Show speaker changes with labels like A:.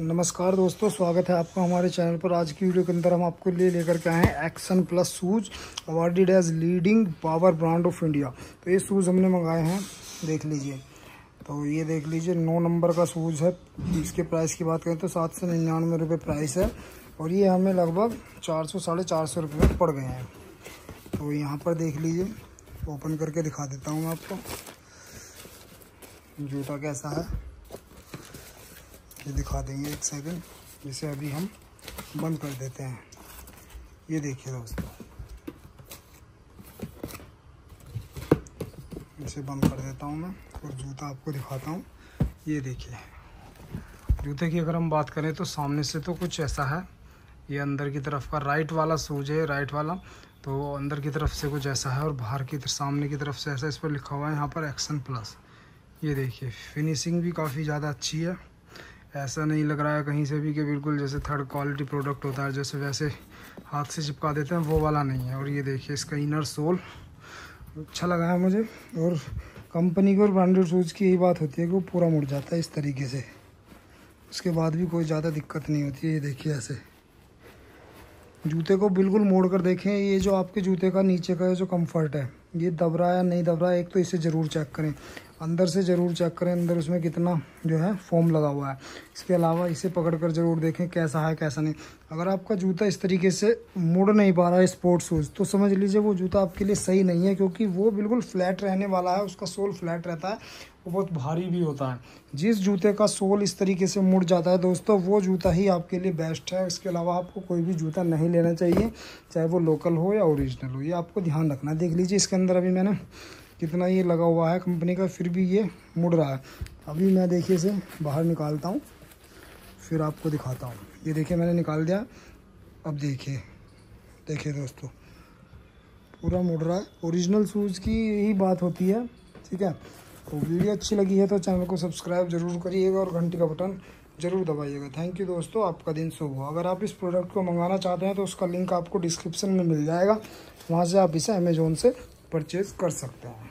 A: नमस्कार दोस्तों, स्वागत है आपका हमारे चैनल पर। आज की वीडियो के अंदर हम आपको ले लेकर के आए हैं Action Plus shoes awarded as leading power brand of India तो ये शूज़ हमने मंगाए हैं, देख लीजिए। तो ये देख लीजिए, नौ नंबर का शूज़ है। इसके प्राइस की बात करें तो सात सौ निन्यानवे रुपये प्राइस है। और ये हमें लगभग चार सौ, साढ़े चार सौ रुपये में पड़ गए हैं। तो यहाँ पर देख लीजिए ओपन करके दिखा देता हूँ मैं आपको। जूता कैसा है? ये दिखा देंगे एक सेकंड जिसे अभी हम बंद कर देते हैं। ये देखिए दोस्तों, इसे बंद कर देता हूँ मैं, और जूता आपको दिखाता हूँ। ये देखिए, जूते की अगर हम बात करें तो सामने से तो कुछ ऐसा है, ये अंदर की तरफ़ का राइट वाला सूज है राइट वाला तो अंदर की तरफ़ से कुछ ऐसा है, और बाहर की तरफ़, सामने की तरफ़ से ऐसा, इस पर लिखा हुआ है यहाँ पर एक्शन प्लस ये देखिए फिनिशिंग भी काफ़ी ज़्यादा अच्छी है। ऐसा नहीं लग रहा है कहीं से भी कि बिल्कुल जैसे थर्ड क्वालिटी प्रोडक्ट होता है, जैसे वैसे हाथ से चिपका देते हैं, वो वाला नहीं है। और ये देखिए, इसका इनर सोल अच्छा लगा है मुझे। और कंपनी की और ब्रांडेड शूज़ की यही बात होती है कि वो पूरा मुड़ जाता है इस तरीके से। उसके बाद भी कोई ज़्यादा दिक्कत नहीं होती है, ये देखिए ऐसे। जूते को बिल्कुल मोड़ कर देखें, ये जो आपके जूते का नीचे का जो कंफर्ट है, ये दब रहा है या नहीं दब रहा है एक तो इसे ज़रूर चेक करें। अंदर से ज़रूर चेक करें, अंदर उसमें कितना जो है फोम लगा हुआ है। इसके अलावा इसे पकड़ कर ज़रूर देखें कैसा है, कैसा नहीं। अगर आपका जूता इस तरीके से मुड़ नहीं पा रहा है स्पोर्ट्स शूज़ तो समझ लीजिए वो जूता आपके लिए सही नहीं है, क्योंकि वो बिल्कुल फ्लैट रहने वाला है, उसका सोल फ्लैट रहता है, वो बहुत भारी भी होता है। जिस जूते का सोल इस तरीके से मुड़ जाता है दोस्तों, वो जूता ही आपके लिए बेस्ट है। इसके अलावा आपको कोई भी जूता नहीं लेना चाहिए, चाहे वो लोकल हो या ओरिजिनल हो, ये आपको ध्यान रखना देख लीजिए इसके अंदर अभी मैंने कितना ये लगा हुआ है कंपनी का, फिर भी ये मुड़ रहा है। अभी मैं देखिए इसे बाहर निकालता हूँ, फिर आपको दिखाता हूँ। ये देखिए, मैंने निकाल दिया। अब देखिए देखिए दोस्तों, पूरा मुड़ रहा है। ओरिजिनल शूज़ की यही बात होती है, ठीक है? तो वीडियो अच्छी लगी है तो चैनल को सब्सक्राइब ज़रूर करिएगा और घंटी का बटन ज़रूर दबाइएगा। थैंक यू दोस्तों, आपका दिन शुभ हो। अगर आप इस प्रोडक्ट को मंगाना चाहते हैं तो उसका लिंक आपको डिस्क्रिप्शन में मिल जाएगा। वहाँ से आप इसे अमेजोन से परचेज़ कर सकते हैं।